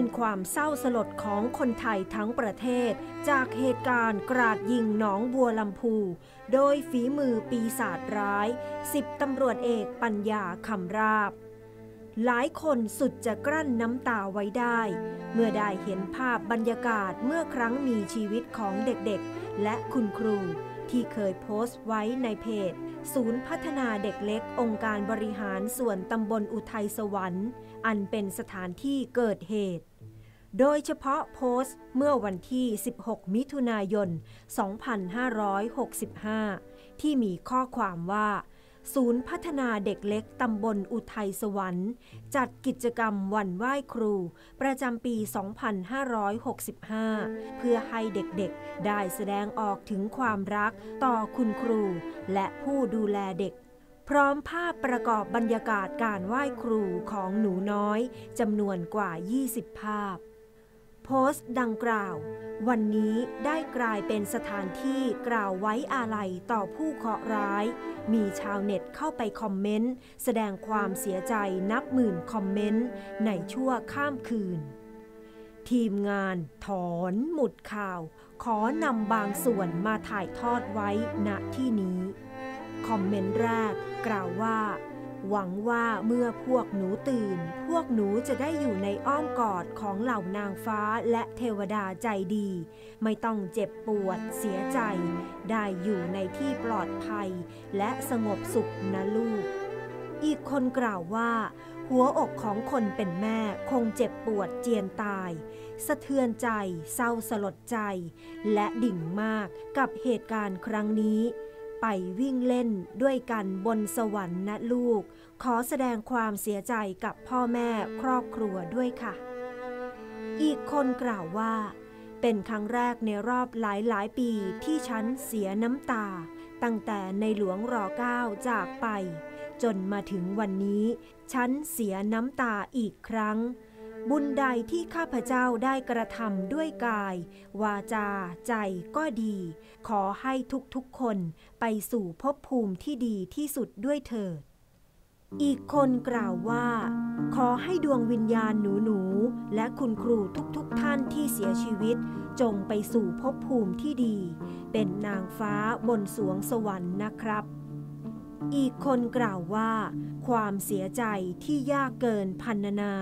เป็นความเศร้าสลดของคนไทยทั้งประเทศ จากเหตุการณ์กราดยิงหนองบัวลำพู โดยฝีมือปีศาจร้ายสิบตำรวจเอกปัญญาคำราบ หลายคนสุดจะกลั้นน้ำตาไว้ได้ เมื่อได้เห็นภาพบรรยากาศเมื่อครั้งมีชีวิตของเด็กๆ และคุณครูที่เคยโพสต์ไว้ในเพจ ศูนย์พัฒนาเด็กเล็กองค์การบริหารส่วนตำบลอุทัยสวรรค์ อันเป็นสถานที่เกิดเหตุ โดยเฉพาะโพสต์เมื่อวันที่ 16 มิถุนายน 2565 ที่มีข้อความว่า ศูนย์พัฒนาเด็กเล็กตำบลอุทัยสวรรค์ จัดกิจกรรมวันไหว้ครู ประจำปี 2565 เพื่อให้เด็กๆ ได้แสดงออกถึงความรักต่อคุณครู และผู้ดูแลเด็กพร้อมภาพประกอบบรรยากาศการไหว้ครูของหนูน้อยจำนวนกว่า 20 ภาพ โพสต์ดังกล่าว วันนี้ได้กลายเป็นสถานที่กล่าวไว้อาลัยต่อผู้เคราะห์ร้าย มีชาวเน็ตเข้าไปคอมเมนต์ แสดงความเสียใจนับหมื่นคอมเมนต์ ในชั่วข้ามคืน ทีมงานถอนหมุดข่าว ขอนำบางส่วนมาถ่ายทอดไว้ณที่นี้ คอมเมนต์แรกกล่าวว่า หวังว่าเมื่อพวกหนูตื่น พวกหนูจะได้อยู่ในอ้อมกอดของเหล่านางฟ้าและเทวดาใจดี ไม่ต้องเจ็บปวดเสียใจ ได้อยู่ในที่ปลอดภัย และสงบสุขนะลูก อีกคนกล่าวว่า หัวอกของคนเป็นแม่คงเจ็บปวดเจียนตาย สะเทือนใจ เศร้าสลดใจ และดิ่งมากกับเหตุการณ์ครั้งนี้ ไปวิ่งเล่นด้วยกันบนสวรรค์นะลูก ขอแสดงความเสียใจกับพ่อแม่ครอบครัวด้วยค่ะ อีกคนกล่าวว่า เป็นครั้งแรกในรอบหลายหลายปีที่ฉันเสียน้ำตา ตั้งแต่ในหลวงรอเก้าจากไป จนมาถึงวันนี้ ฉันเสียน้ำตาอีกครั้ง บุญใดที่ข้าพเจ้าได้กระทำด้วยกาย วาจา ใจก็ดี ขอให้ทุกๆคนไปสู่ภพภูมิที่ดีที่สุดด้วยเถิด อีกคนกล่าวว่า ขอให้ดวงวิญญาณหนูหนูๆและคุณครูทุกๆทท่านที่เสียชีวิต จงไปสู่ภพภูมิที่ดี เป็นนางฟ้าบนสวงสวรรค์นะครับ อีกคนกล่าวว่า ความเสียใจที่ยากเกินพันนา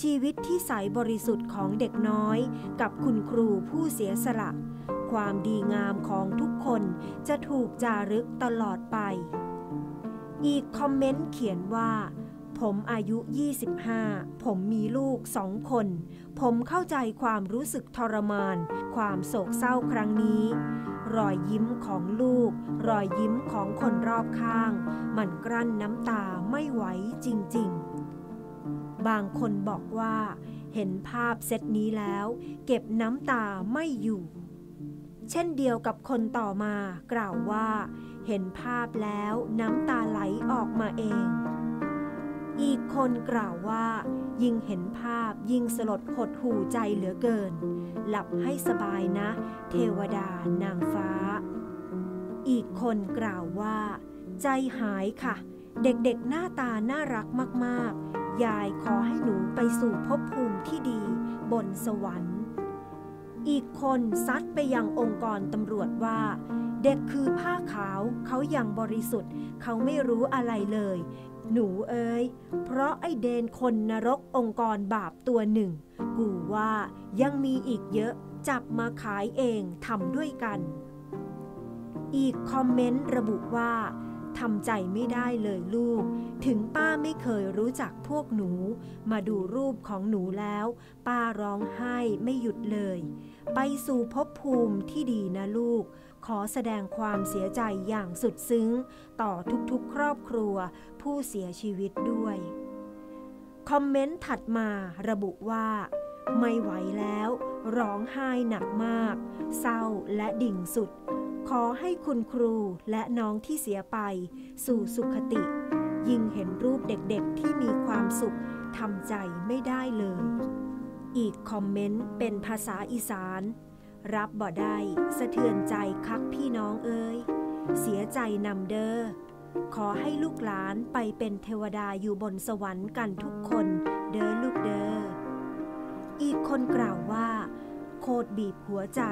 ชีวิตที่ใสบริสุทธิ์ของเด็กน้อย กับคุณครูผู้เสียสละ ความดีงามของทุกคนจะถูกจารึกตลอดไป อีกคอมเมนต์เขียนว่า ผมอายุ 25 ผมมีลูกสองคน ผมเข้าใจความรู้สึกทรมาน ความโศกเศร้าครั้งนี้ รอยยิ้มของลูก รอยยิ้มของคนรอบข้าง มันกลั้นน้ำตาไม่ไหวจริง ๆ บางคนบอกว่า เห็นภาพเซตนี้แล้ว เก็บน้ำตาไม่อยู่ เช่นเดียวกับคนต่อมากล่าวว่า เห็นภาพแล้วน้ำตาไหลออกมาเอง อีกคนกล่าวว่า ยิ่งเห็นภาพยิ่งสลดหดหูใจเหลือเกิน หลับให้สบายนะ เทวดานางฟ้า อีกคนกล่าวว่า ใจหายค่ะ เด็กๆหน้าตาน่ารักมากๆ ยายขอให้หนูไปสู่ภพภูมิที่ดี บนสวรรค์ อีกคนซัดไปยังองค์กรตำรวจว่าเด็กคือผ้าขาวเขายังบริสุทธิ์ เขาไม่รู้อะไรเลย หนูเอ้ยเพราะไอเดนคนนรกองค์กรบาปตัวหนึ่ง กูว่ายังมีอีกเยอะจับมาขายเองทำด้วยกัน อีกคอมเมนต์ระบุว่าทำใจไม่ได้เลยลูก ถึงป้าไม่เคยรู้จักพวกหนู มาดูรูปของหนูแล้ว ป้าร้องไห้ไม่หยุดเลย ไปสู่ภพภูมิที่ดีนะลูก ขอแสดงความเสียใจอย่างสุดซึ้ง ต่อทุกๆครอบครัว ผู้เสียชีวิตด้วย คอมเมนต์ถัดมาระบุว่า ไม่ไหวแล้ว ร้องไห้หนักมาก เศร้าและดิ่งสุด ขอให้คุณครูและน้องที่เสียไป สู่สุขติ ยิ่งเห็นรูปเด็กๆที่มีความสุขทำใจไม่ได้เลย อีกคอมเมนต์เป็นภาษาอีสาน รับบ่ได้สะเทือนใจคักพี่น้องเอ้ยเสียใจนำเด้อขอให้ลูกหลานไปเป็นเทวดาอยู่บนสวรรค์กันทุกคนเด้อลูกเด้ออีกคนกล่าวว่า โคตรบีบหัวใจ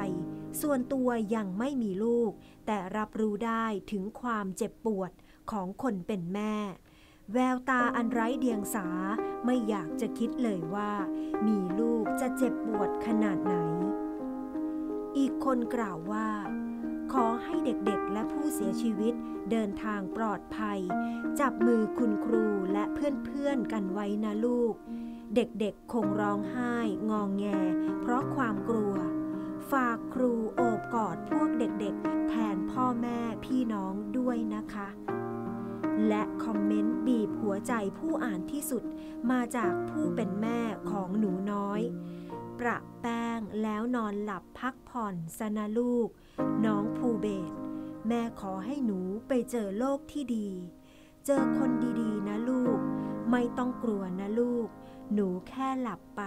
ส่วนตัวยังไม่มีลูก แต่รับรู้ได้ถึงความเจ็บปวดของคนเป็นแม่ แววตาอันไร้เดียงสาไม่อยากจะคิดเลยว่า มีลูกจะเจ็บปวดขนาดไหน อีกคนกล่าวว่า ขอให้เด็กๆ และผู้เสียชีวิตเดินทางปลอดภัย จับมือคุณครูและเพื่อนๆกันไว้นะลูก เด็กๆ คงร้องไห้ งองแง เพราะความกลัว ฝากครูโอบกอดพวกเด็กๆ แทนพ่อแม่พี่น้องด้วยนะคะและคอมเมนต์บีบหัวใจผู้อ่านที่สุดมาจากผู้เป็นแม่ของหนูน้อย ประแป้งแล้วนอนหลับพักผ่อนสนะลูก น้องภูเบศแม่ขอให้หนูไปเจอโลกที่ดี เจอคนดีๆ นะลูก ไม่ต้องกลัวนะลูก หนูแค่หลับไป